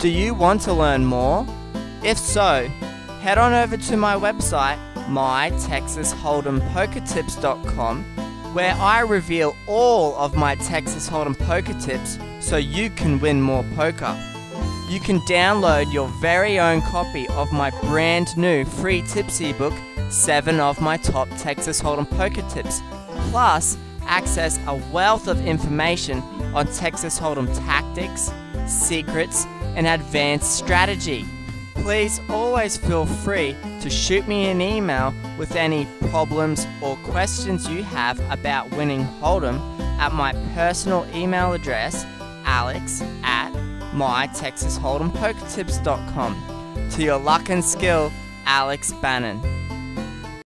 Do you want to learn more? If so, head on over to my website, mytexashold'empokertips.com, where I reveal all of my Texas Hold'em poker tips so you can win more poker. You can download your very own copy of my brand new free tips ebook, 7 of my top Texas Hold'em poker tips, plus access a wealth of information on Texas Hold'em tactics, secrets, and advanced strategy. Please always feel free to shoot me an email with any problems or questions you have about winning Hold'em at my personal email address, alex at mytexashold'empokertips.com. To your luck and skill, Alex Bannon.